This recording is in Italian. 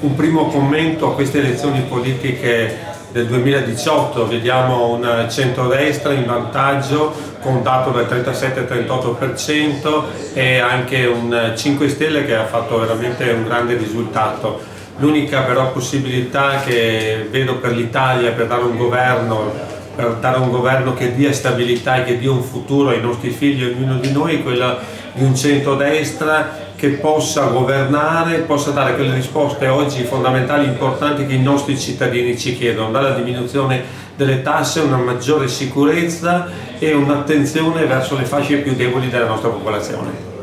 un primo commento a queste elezioni politiche del 2018 vediamo un centrodestra in vantaggio con un dato del 37-38% e anche un 5 Stelle che ha fatto veramente un grande risultato. L'unica però possibilità che vedo per l'Italia per dare un governo per dare un governo che dia stabilità e che dia un futuro ai nostri figli, a ognuno di noi, quella di un centrodestra che possa governare, possa dare quelle risposte oggi fondamentali, importanti che i nostri cittadini ci chiedono, dalla diminuzione delle tasse, una maggiore sicurezza e un'attenzione verso le fasce più deboli della nostra popolazione.